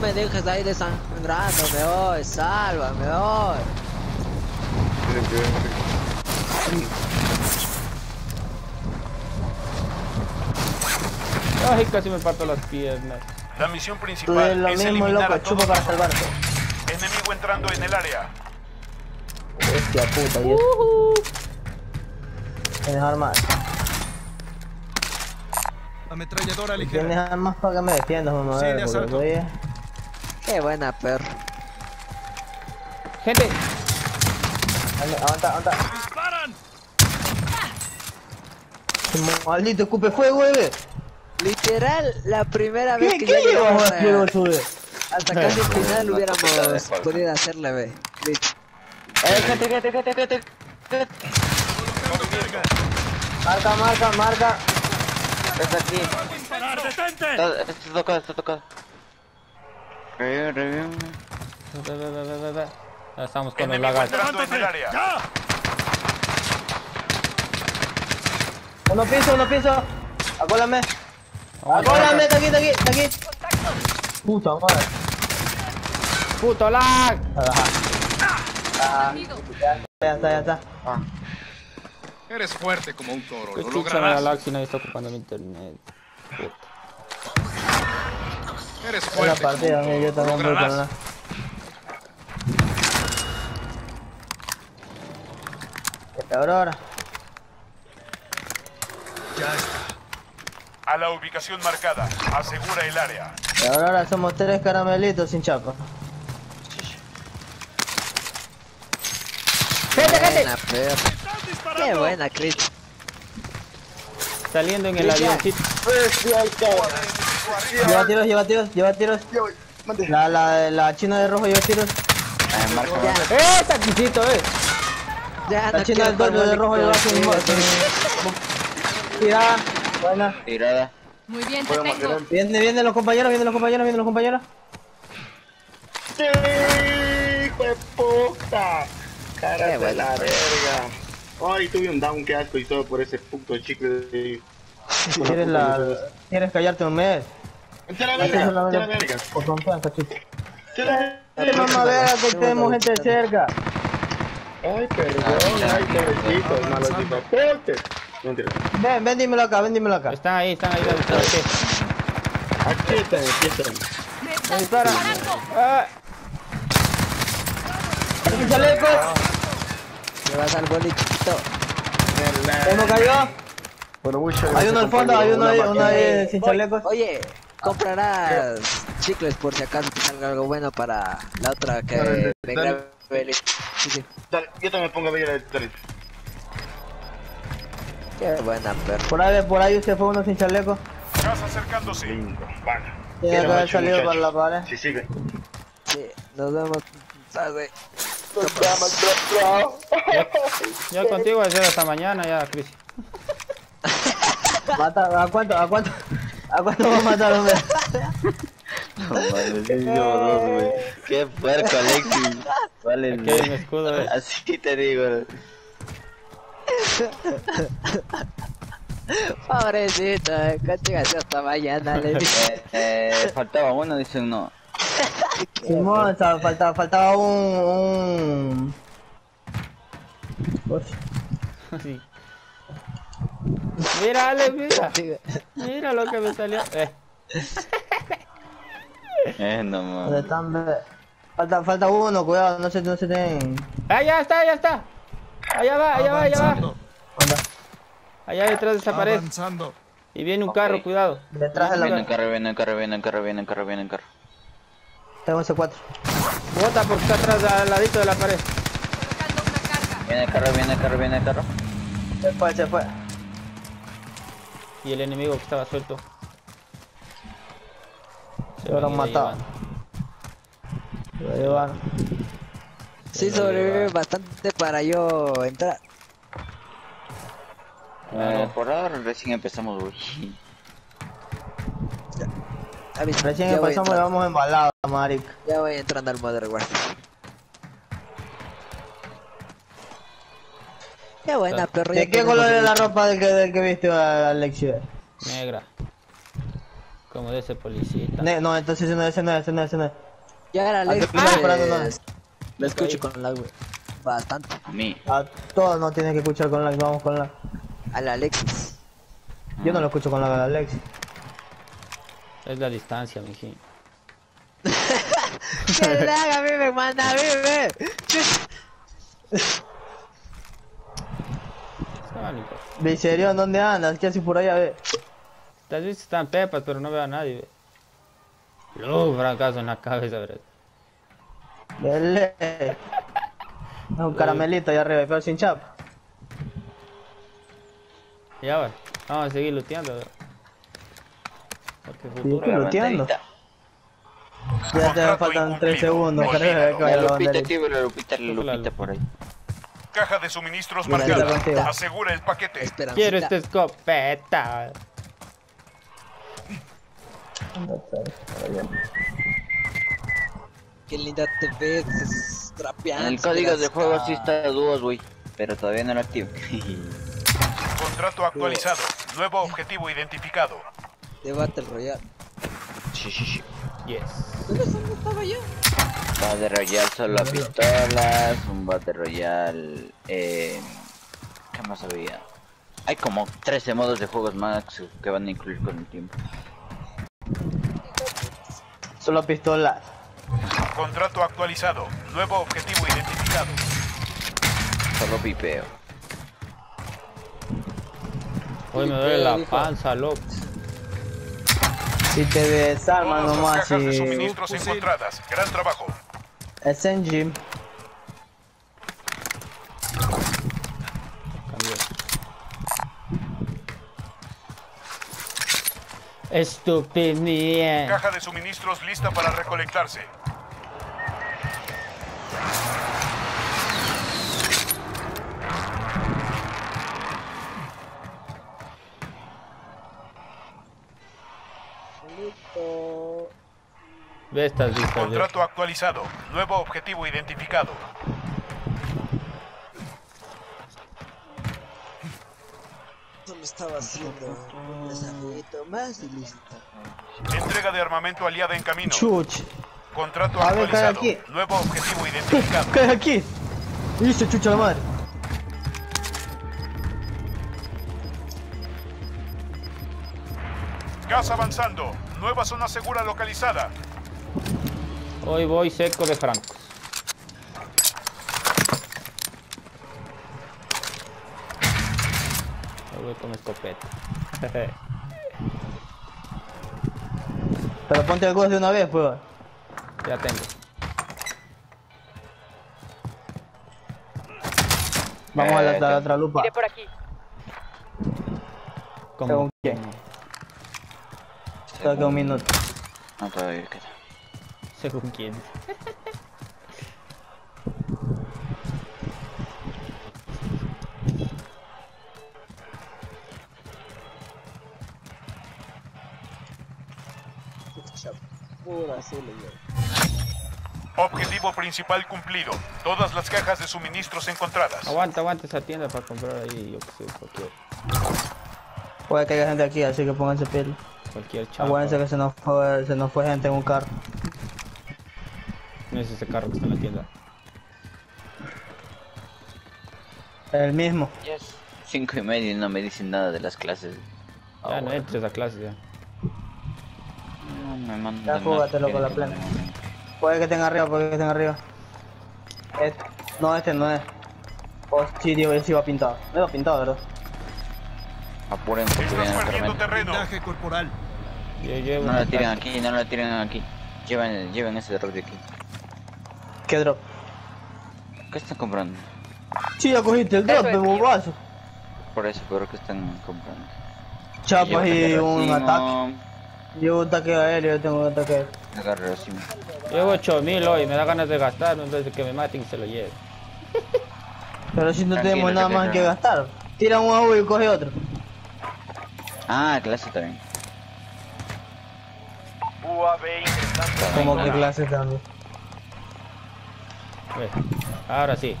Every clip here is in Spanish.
me dejes ahí desangrándome hoy, sálvame hoy. Ay, casi me parto las piernas. La misión Tú principal es lo es mismo, eliminar loco, a todos chupa para salvarte. Enemigo entrando en el área. Hostia puta, y eso. Tienes armas. Ametralladora ligera. Tienes armas para que me defiendas, mamá. Sí, de asalto. voy- Qué buena perro. Gente, Ande, Aguanta, aguanta. ¡Disparan! Maldito escupe fuego. Literal, la primera vez ¿Qué, que qué a fuego, a- sube? hasta casi el final no, hubiéramos no, no, no. podido hacerle, ve. Listo. Eh, gente, gente, gente, gente. Marca, marca, marca. Está aquí. Está tocado, está tocado. Revive, revive. Da, da, da, da, da, da. Ya estamos con los Enemigo en el área. ¡Ya! Uno piso, uno piso. Acólame. Acólame, está aquí, está aquí, está aquí. Puta madre. ¡Puto lag! Ah, ya está, ya está, ya está. Eres fuerte como un toro. Lo da lograrás. lag si nadie está ocupando mi internet. Puta. Eres la partida, mira, yo también voy una. ¿Qué ahora? Ya está. A la ubicación marcada. Asegura el área. Y ahora somos tres caramelitos sin chapa. Buena perro. ¡Están Qué buena, Chris. Saliendo en el avioncito. Lleva tiros, lleva tiros, lleva tiros. La, la, la china de rojo lleva tiros. Eh, marca. ¡Eh, taquicito, eh! ya La no china del doble de rojo lleva bonito, Tirada. Buena. Tirada. Muy bien, te tengo. Vienen, vienen los compañeros, vienen los compañeros, vienen los compañeros. ¡Sí! ¡Hijo de puta! Cara de buena, la pues. verga. Ay, tuve un down, qué asco, y todo por ese puto chicle de... ¿Quieres, la, ¿Quieres callarte un mes? ¡Echa la verga! solamente ¡Echa la verga! Por confianza, chico. ¡Echa la vea que tenemos gente cerca. Ay, perdón, ay, pobrecito, hipopotes. Mentira. Ven, ven, dímelo acá, ven, dímelo acá. Están ahí, están ahí. ¿sabes qué? Aquí están, aquí están. ¡Me disparan. Ah, ¡Sin chaleco! Me vas al bolito. ¿Cómo cayó? Bueno, mucho Hay uno al fondo, hay uno ahí, uno ahí sin Oye, chalecos. Oye, comprarás chicles por si acaso te salga algo bueno para la otra que Dale, venga dale. Beli. Sí, sí. Dale, yo también pongo a ver, dale. Qué buena perro. Por ahí, por ahí se fue uno sin chaleco. Gas acercándose. Lindo, vale. Tiene que Bien haber hecho, salido muchacho. para la pared. Sí, sigue. Sí, nos vemos tarde. ya contigo va a ser hasta mañana, ya, Chris. Mata, ¿A cuánto? ¿A cuánto? ¿A cuánto va a matar, hombre? No, mames, sí, güey. Qué puerco, Alexis. Vale, Aquí hay un escudo, eh. Así te digo. Pobrecito, eh, casi hasta mañana le dije. Eh, eh, faltaba uno, dicen no. Simón, faltaba, faltaba un... un... Sí. Mira, Alex, mira. Mira lo que me salió. Eh, Eh, no ¿Dónde mames. Falta, falta uno, cuidado, no se, no se den... ah, ya está, ya está. Allá va, allá va, allá va. Anda, Allá detrás de esa pared. Avanzando. Y viene un carro, cuidado. detrás de Viene la... el carro, viene el carro, viene el carro, viene el carro, viene el carro. Tengo un C4. Bota porque está atrás al ladito de la pared. Colocando una carga. Viene el carro, viene el carro, viene el carro. Se fue, se fue. Y el enemigo que estaba suelto. Se lo han matado. llevando. Lo llevaron. Sí, sobrevive bastante para yo entrar. Eh, por ahora recién empezamos, güey. Recién empezamos y vamos embalados, maric. Ya voy entrando al Modern Warfare. Qué buena, perro. ¿De qué color es la ropa del que, del que viste a Alexi? Negra. Como de ese policita. Ne- no, entonces ese no, ese no, ese no, ese no. Ya era disparando, no. Lo escucho con la güey. Bastante. A mí. A todos no tienes que escuchar con la, vamos con la. A la Alexis. Yo no lo escucho con la de Alexi. Es la distancia, mijín. ¿Qué le haga a mí, me manda a mí, Viserión, ¿dónde andas? ¿Qué haces por allá, ve? Te has visto están pepas, pero no veo a nadie. ve. Luego, fracaso en la cabeza, ¿verdad? Dele. Es un caramelito ahí arriba, pero sin chapa. Ya va. Vamos a seguir luteando. ve. Porque futuro. luteando. Ya te faltan 3 incumplido. segundos, creo que vaya La la Lupita, banderita. tío, la Lupita, la Lupita por ahí. Caja de suministros marcada. Asegura el paquete. Quiero esta escopeta. Qué linda te ves, es trapeando. En el código de juego sí está dúos, güey. Pero todavía no lo activo. Contrato actualizado. Nuevo objetivo identificado. De Battle Royale. sí, sí, sí. Yes. ¿Dónde estaba yo? Battle Royale solo a pistolas, un Battle Royale... Eh, ¿Qué más había? Hay como 13 modos de juegos más que van a incluir con el tiempo. Solo pistolas. Contrato actualizado. Nuevo objetivo identificado. Solo pipeo. Hoy me duele la panza, loco. Si te desarman Todas las nomás cajas de y... suministros encontradas. Gran trabajo. Es en gym. Cambió. Estupidez. Caja de suministros lista para recolectarse. Ve estas vistas. ve. Contrato actualizado. Nuevo objetivo identificado. Eso me estaba haciendo un desafío más y listo. Entrega de armamento aliada en camino. Chuch. Contrato A ver, cae actualizado. aquí. Nuevo objetivo identificado. ¿Qué es aquí? Listo, chucha la madre. Gas avanzando. Nueva zona segura localizada. Hoy voy seco de francos. Hoy voy con escopeta. Pero ponte el de una vez, pues. ya tengo. Vamos a la, Eh, la otra lupa. Por aquí. Según quién. Queda un minuto. No, todavía queda. Según quién. Objetivo principal cumplido. Todas las cajas de suministros encontradas. Aguanta, aguanta esa tienda para comprar ahí, yo que sé, cualquier, Puede que haya gente aquí, así que pónganse piel. cualquier chapa. Acuérdense que se nos, fue, se nos fue gente en un carro. No es ese carro que está en la tienda. El mismo. Ya es 5 y media y no me dicen nada de las clases. Ya Ah, no bueno. entres a clase ya. No me mandan Ya júgatelo con la plena. Puede que estén arriba, puede que estén arriba. Este- no, este no es. Oh, sí, digo, ese iba pintado. No iba pintado, ¿verdad? Apuren porque viene perdiendo terreno. Corporal. Yo No la tiren aquí, no la tiren aquí. Lleven, lleven ese drop de aquí. ¿Qué drop? ¿Qué están comprando? Sí, ya cogiste el drop, de mío. bobazo. Por eso, pero que están comprando? Chapas y un racimo, ataque. Yo un ataque a él, yo tengo un ataque a él. Racimo. Llevo 8000 hoy, me da ganas de gastar, en vez de que me maten y se lo lleven. Pero si no Tranquilo, tenemos nada más que gastar. Tira un agua y coge otro. Ah, clase también. UAV. Como que clase también. Ahora sí.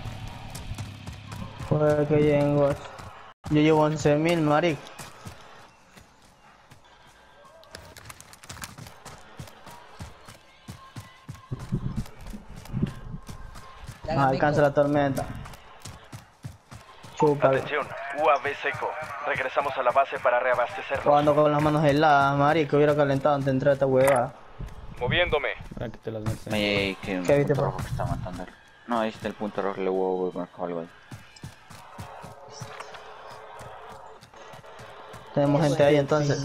Puede que Ghost. Yo llevo 11.000, maric. Ya No la alcanza la tormenta. Chupa. Atención, UAV seco. Regresamos a la base para reabastecernos. Jugando con las manos heladas, marico. Hubiera calentado antes de entrar a esta huevada. Moviéndome. Para que te las ay, que ¿Qué viste, punto po? rojo que está matando. No, ahí está el punto rojo, le huevo marcado algo ahí. Tenemos gente ahí entonces.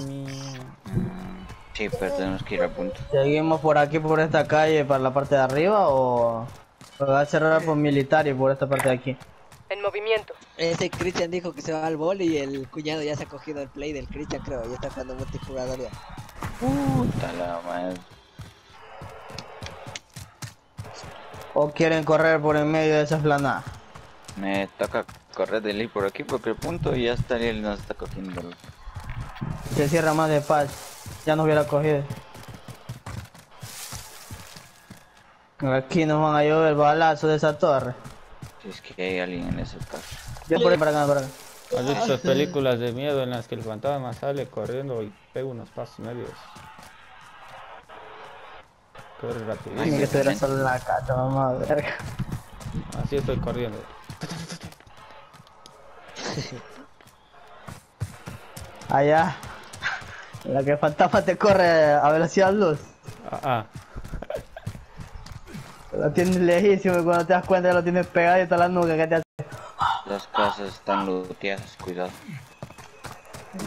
Sí, pero tenemos que ir al punto. ¿Seguimos por aquí, por esta calle, para la parte de arriba o...? o va a cerrar por militar y por esta parte de aquí? En movimiento. Ese Christian dijo que se va al bol y el cuñado ya se ha cogido el play del Christian, creo. Ya está jugando multijugador ya. Puta la madre. ¿O quieren correr por en medio de esa esplanada? Me toca correr de ley por aquí porque el punto ya está él nos está cogiendo. Se cierra más de paz. Ya nos hubiera cogido. Aquí nos van a llover balazos de esa torre. Si es que hay alguien en ese carro. Yo por ahí para acá, para acá. ¿Has visto películas de miedo en las que el fantasma sale corriendo y pega unos pasos medios? Corre Ni rapidísimo. que estuviera solo en la casa, mamá, verga. Así estoy corriendo. Allá. La que fantasma te corre a velocidad luz. Ah, ah. Lo tienes lejísimo y cuando te das cuenta ya lo tienes pegado y está la nuca que te hace. Las casas están looteadas, cuidado.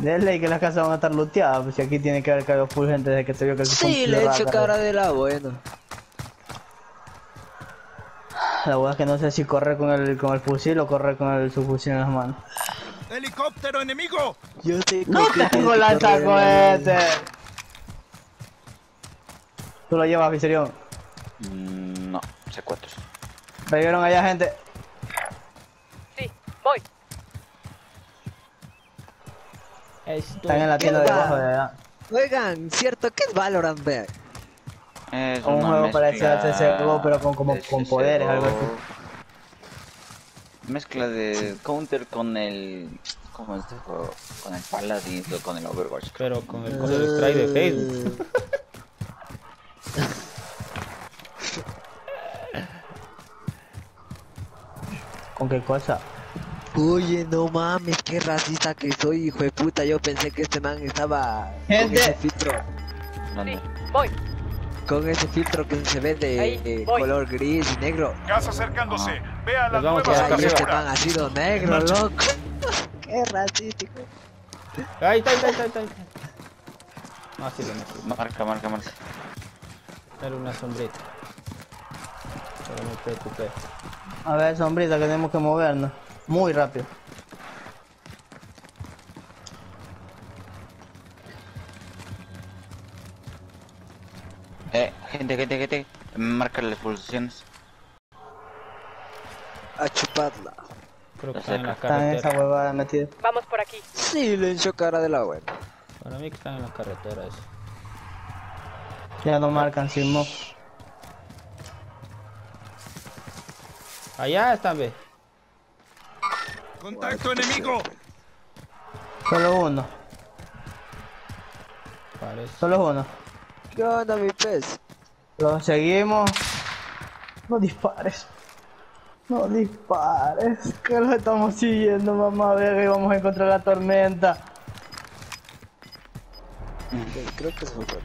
De ley que las casas van a estar looteadas, pues si aquí tiene que haber caído full gente desde que se vio que el Sí, le he hecho cara de la buena. La verdad es que no sé si correr con el, con el fusil o correr con el subfusil en las manos. ¡Helicóptero enemigo! Yo sé ¡No tengo lanzacohetes! Tú lo llevas, Viserión. Mm, no, C4. Revivieron allá gente. Sí, voy. Están en la tienda de abajo de allá. Oigan, cierto, ¿qué es Valorant, ve? Es Un juego parecido al CSGO, pero con- como con poderes, algo así. Mezcla de Counter con el... ¿Cómo es este juego? Con el Paladins o con el Overwatch. Pero con el Counter Strike de Facebook. ¿Con qué cosa? Oye, no mames, qué racista que soy, hijo de puta. Yo pensé que este man estaba con ese filtro. ¿Dónde? Sí, voy. Con ese filtro que se ve de Ahí, eh, color gris y negro. Gas acercándose. Vea las Nos vamos nuevas a Ya, sacar y este man ha sido negro, loco. qué racístico. Ahí está, ahí está, ahí está, ahí está. No, sí necesito. Marca, marca, marca. Era una sombrita. Pero me preocupé. A ver, sombrita, que tenemos que movernos. Muy rápido. Eh, gente, gente, gente. Marca las pulsaciones. A chuparla. Creo que Está están en la Están en esa carretera. huevada metida. Vamos por aquí. Sí, le echó cara de la buena. Para mí que están en la carretera eso. Ya no marcan, Simón. Allá están, ve. ¡Contacto enemigo! Solo uno. Parece. Solo uno. ¿Qué onda, mi pez? Lo seguimos. No dispares. No dispares. Que lo estamos siguiendo, mamá. Verga, y vamos a encontrar la tormenta. Creo que es otro.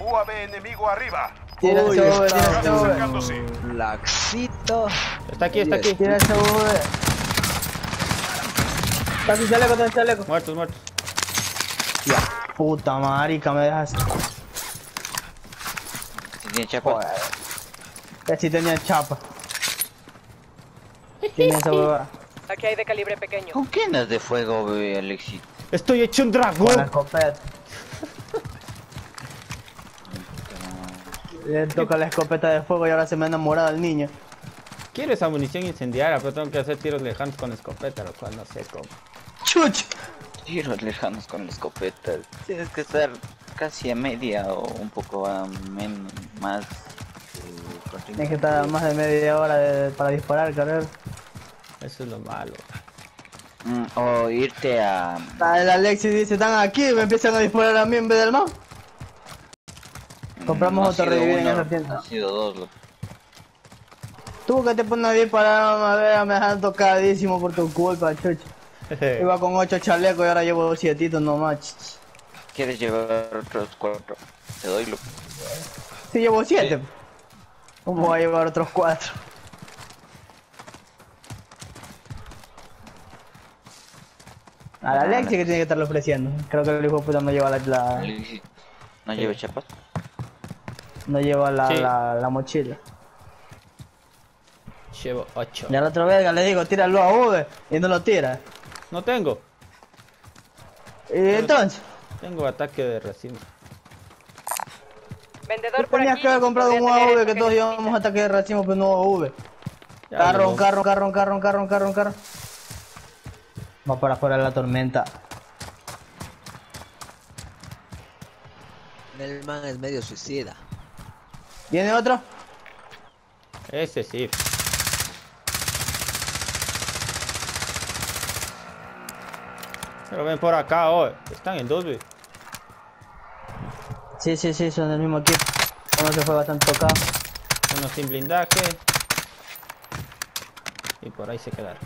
UAV enemigo arriba. Tira está tira acercándose. Laxito. Está aquí, está aquí. Tira ese V. Casi chaleco, está chaleco. Muertos, muertos. Ya. Puta marica, me dejas. Si tiene chapa. Joder. Que si tenía chapa. Tiene esa huevada. Aquí hay de calibre pequeño. ¿Con qué andas de fuego, bebé, Alexis? Estoy hecho un Con la dragón. escopeta. Le toca la escopeta de fuego y ahora se me ha enamorado el niño. Quiero esa munición incendiaria, pero tengo que hacer tiros lejanos con escopeta, lo cual no sé cómo. ¡Chuch! Tiros lejanos con la escopeta. Tienes que estar casi a media o un poco a menos, más. eh. Tienes que estar más de media hora de- para disparar, carnal. Eso es lo malo. Mm, o irte a... Ah, El Alexis dice, están aquí, me empiezan a disparar a mí en vez del man. Compramos no otro sido revivir en esa tienda. Ha sido dos, loco. Tú que te pones a disparar, a ver, me dejan tocadísimo por tu culpa, chucho. Iba con ocho chalecos y ahora llevo sietitos nomás. ¿Quieres llevar otros cuatro? Te doy, loco. Sí, llevo siete. ¿Cómo voy a llevar otros cuatro? Al Alexis que tiene que estarlo ofreciendo. Creo que el hijo puta no lleva la, la- ¿No lleva chapas? no lleva la, Sí. la, la mochila. Llevo 8. Ya la otra vez le digo, tíralo a V y no lo tira. No tengo. Y entonces, Tengo ataque de racimo. Vendedor tú por tenías aquí. que haber comprado un AV que todos llevamos ataque de racimo, pero no V. Ya Carro, carro, carro, carro, carro, carro, carro. Va para afuera la tormenta. El man es medio suicida. ¿Viene otro? Ese sí. Pero ven por acá hoy. Están en dos, ve. Sí, sí, sí, son del mismo equipo. Uno se fue bastante tocado. Uno sin blindaje. Y por ahí se quedaron.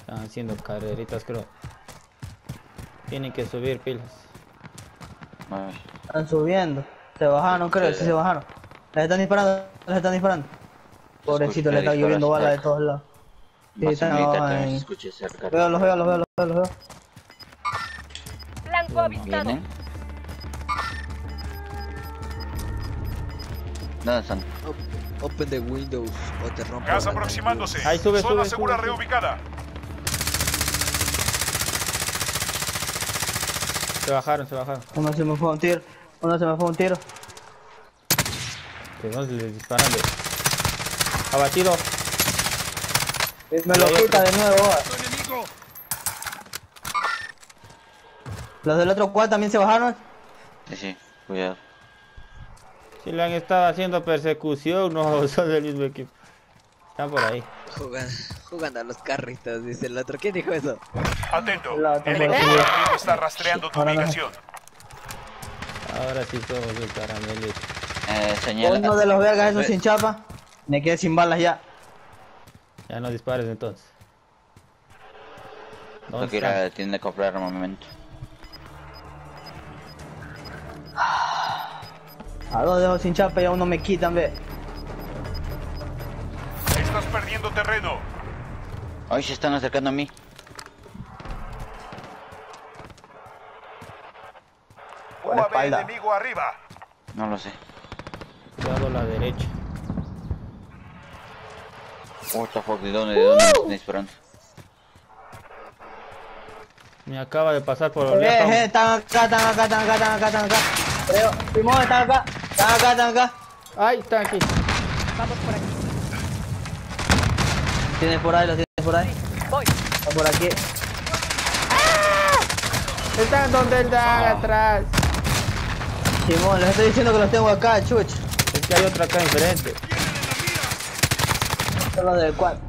Están haciendo carreritas, creo. Tienen que subir pilas. Ay, Están subiendo. Se bajaron, creo, sí se bajaron. Les están disparando, les están disparando. Pobrecito, le está lloviendo balas de todos lados. Sí, están se en- escucha cerca. Veo, los veo, los veo, los veo, los veo. Blanco avistado. ¿Vienen? ¿Dónde están? Op- Open the windows o te rompo. Gas aproximándose. Ahí sube, Zona sube, segura sube, reubicada. Se bajaron, se bajaron. Uno se me fue un tiro, uno se me fue un tiro. Que no les disparan de. Abatido. Me lo quita de nuevo. Los del otro cuadro también se bajaron. Sí, sí, cuidado. Si le han estado haciendo persecución, no son del mismo equipo. Están por ahí. Jugando, jugando a los carritos, dice el otro. ¿Quién dijo eso? Atento. El equipo enemigo está rastreando tu ubicación. Ahora sí somos el caramelito. Eh, señala. Uno de los vergas esos sin chapa. Me quedé sin balas ya. Ya no dispares entonces. Tengo ¿Dónde que ir a la tienda a comprar armamento. A dos dejo sin chapa y a uno me quitan, ve. Estás perdiendo terreno. Hoy se están acercando a mí. Por la UAV espalda. enemigo arriba. No lo sé. Cuidado a la derecha. What the fuck, ¿de dónde? ¿De dónde me están disparando? Me acaba de pasar por Eh, el eh, están acá, están acá, están acá, están acá, están acá. Creo, Simón, están acá, están acá, están acá. ¡Ay, están aquí! Vamos por aquí. Tienes por ahí, lo tienes por ahí. Voy. Está por aquí. Están donde están atrás. Simón, les estoy diciendo que los tengo acá, chuch. Es que hay otro acá enfrente. Los del cuadro.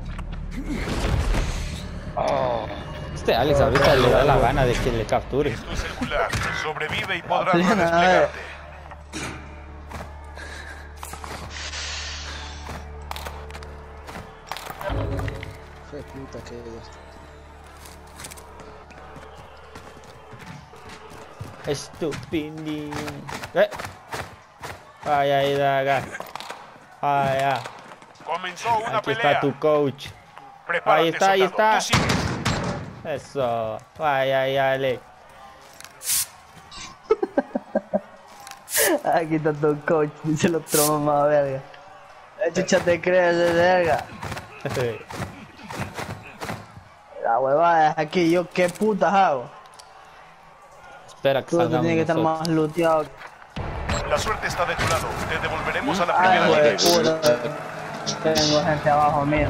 Este Alex ahorita le da la gana de que le capture. Tu celular. Sobrevive y podrás ver. redesplegarte. Fue puta que Estupidín. Eh. Ay, ay, daga. Ay, ay. Comenzó una Aquí pelea. está tu coach. Prepárate, Ahí está, ahí está. Eso. Ay, ay, Alex. Aquí está tu coach, dice el otro mamá verga. La chucha te crees de verga. La huevada es aquí, yo qué putas hago. Espera que Tú salgamos tienes que estar nosotros. más looteado. La suerte está de tu lado. Te devolveremos a la Ay, primera puta. Tengo gente abajo mío.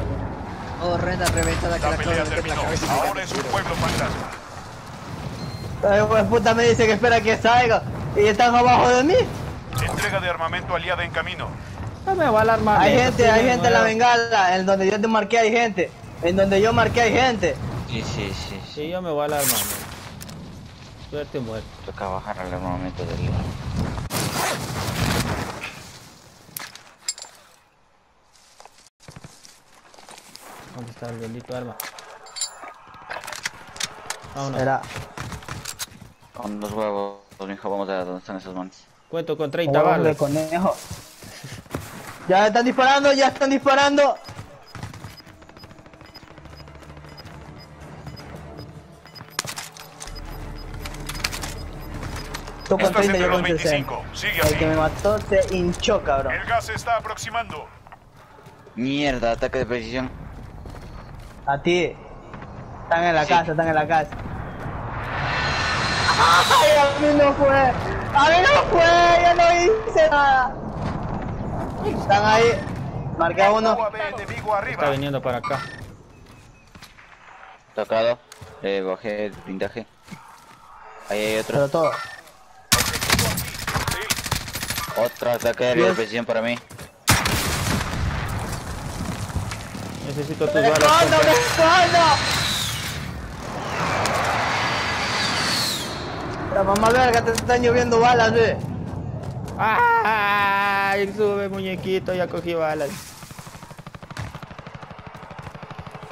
Oh, renda reventada que La la de pelea terminó. Ahora es un pueblo fantasma. Ay, de puta me dice que espera que salga. Y están abajo de mí. En entrega de armamento aliada en camino. No me va a alarmar. Hay gente, hay gente en la bengala, en donde yo te marqué hay gente. En donde yo marqué hay gente. Sí, sí, sí, sí. Sí, yo me voy a alarmar. man. Suerte muerto. Toca bajar al armamento del... ¿Dónde está el bendito arma? Vámonos. Era. Con los huevos, mijo, vamos a ver dónde están esos manes. Cuento con 30 Huevos de balas. conejo. Ya están disparando, ya están disparando. Tú con Estás 30, entre yo los con 60. 25. Sigue El así. que me mató se hinchó, cabrón. El gas se está aproximando. Mierda, ataque de precisión. A ti. Están en la Sí. casa, están en la casa. ¡Ay, a mí no fue! ¡A mí no fue! ¡Yo no hice nada! Están ahí. Marqué a uno. Está viniendo para acá. Tocado. Le bajé el blindaje. Ahí hay otro. Pero todo. Otro ataque de Yes. precisión para mí. Necesito tus ¡Me balas. me escondo! La mamá verga, te están lloviendo balas, ve. ¡Ay! Sube, muñequito, ya cogí balas.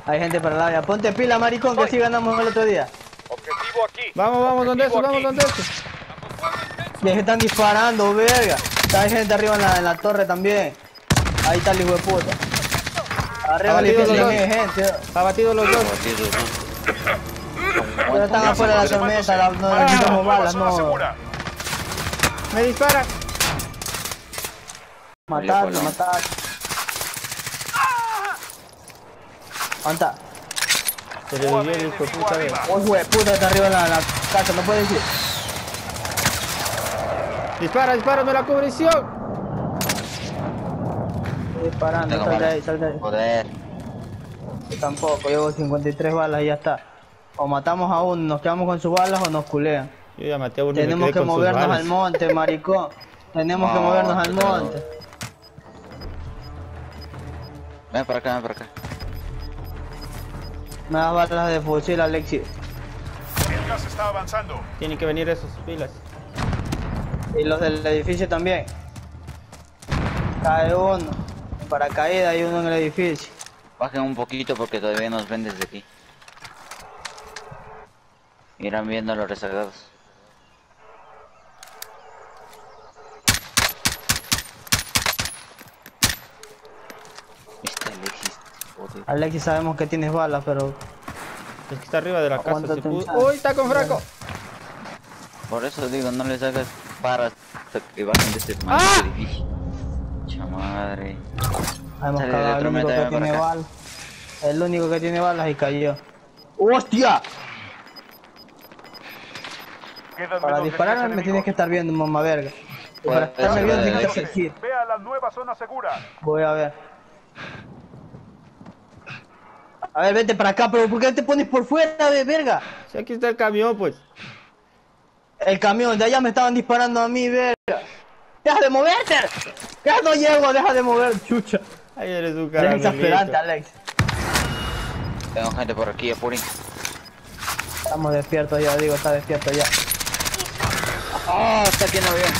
Hay gente para la vida. Ponte pila, maricón, que así ganamos el otro día. Objetivo aquí. Vamos, vamos, ¿dónde eso? Vamos. ¿dónde eso? Y es que están disparando, verga. Hay gente arriba en la, en la torre también. Ahí está el hijo de puta. Arriba Abatido los hay gente. Abatido los dos. ¿no? Pero están afuera de la tormenta, la- no necesitamos nueva balas, no. Me disparan. Matar, matar. Anda. Se revivió el hijo de puta de. Oh, de puta, está arriba en la, la casa, no puedes decir. Dispara, dispara, me la cubrición. Disparando, sal de ahí, sal de ahí. Joder. Yo tampoco, llevo 53 balas y ya está. O matamos a uno, nos quedamos con sus balas o nos culean. Yo ya maté a uno Tenemos que movernos al monte, maricón. Tenemos que No, movernos al monte. Ven para acá, ven para acá. Me das balas de fusil, Alexis. El gas está avanzando. Tienen que venir esos pilas. Y los del edificio también. Cae uno. Paracaídas hay uno en el edificio. Bajen un poquito porque todavía nos ven desde aquí. Irán viendo a los rezagados. Este Alexis, joder. Alexis, sabemos que tienes balas, pero El que está arriba de la casa se pudo. ¡Uy, está con Franco! Por eso digo, no les hagas para hasta que bajen de este ¡Ah! edificio. Cha madre. hemos cagado. El único que tiene balas. El único que tiene balas y cayó. ¡Hostia! Para dispararme 10 me tienes que estar viendo, mamá verga. Para estarme viendo tienes que hacer hit. Ve a la nueva zona segura. Voy a ver. A ver, vete para acá, pero ¿por qué te pones por fuera de verga? Si aquí está el camión, pues. El camión, de allá me estaban disparando a mí, verga. ¡Deja de moverte! ¡Ya no llego! ¡Deja de mover, chucha! Ahí eres un exasperante, caramelito. Alex. Tengo gente por aquí, apuren. Estamos despiertos ya, digo, está despierto ya. ¡Oh! Está aquí en el avión.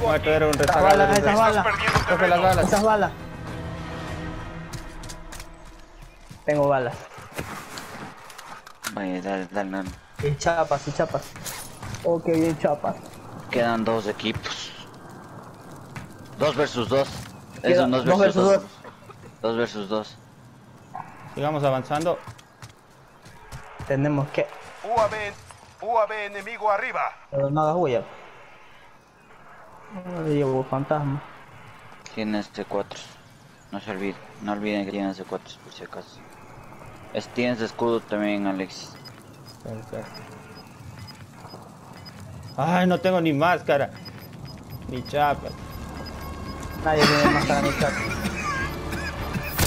Muerto era un Estas balas. Estás balas, las balas. estas balas. Tengo balas. Vaya, dale, dale, dale. Y chapas, y chapas. Oh, qué bien chapas. Quedan dos equipos. Dos versus dos. Queda Es un dos dos versus dos. Dos versus dos. Sigamos avanzando. Tenemos que... UAV, UAV enemigo arriba. Pero. No le llevo fantasma. Tiene C4. No se olviden. No olviden que tiene C4 por si acaso. Es, tienes escudo también, Alexis. Perfecto. Ay, no tengo ni máscara. Ni chapa. Nadie tiene máscara ni chapa.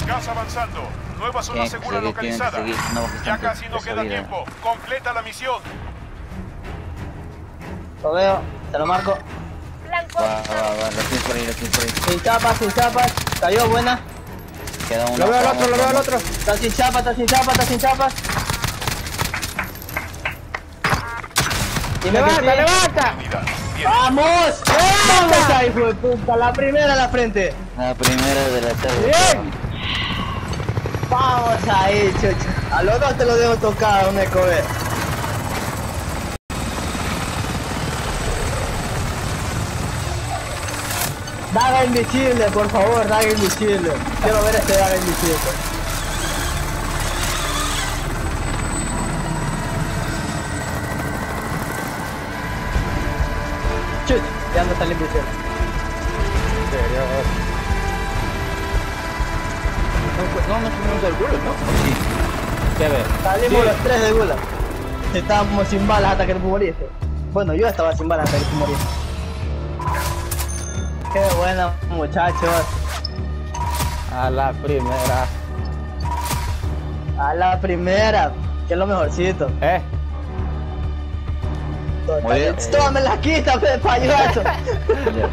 Gas avanzando. Nueva zona que segura seguir, que localizada. seguir. No, Ya casi no queda vida. tiempo. Completa la misión. Lo veo, te lo marco. Blanco Va, va, va, lo tienes por ahí, lo tienes por ahí. Sin chapas, sin chapas. Cayó, buena. Queda uno. Lo veo al otro, lo veo al otro. Está sin chapas, está sin chapas, está sin chapas. Dime que ¡Levanta, levanta! ¡Vamos! ¡Vamos ahí, hijo de puta! La primera a la frente. La primera de la tarde. ¡Bien! Vamos ahí, chucho. A los dos te lo dejo tocado, me cobe. Daga invisible, por favor, daga invisible. Quiero ver este daga invisible. Chut, ya no está el invisible. No, no subimos al culo, ¿no? Sí. ¿Qué ves? Salimos Sí. los tres de gula. Estábamos sin balas hasta que tú moriste. Bueno, yo estaba sin balas hasta que tú moriste. Qué bueno, muchachos. A la primera. A la primera, que es lo mejorcito. Eh, Muy bien. Tómame la quita, pe, payaso. Ya.